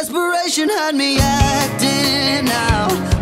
Desperation had me acting out.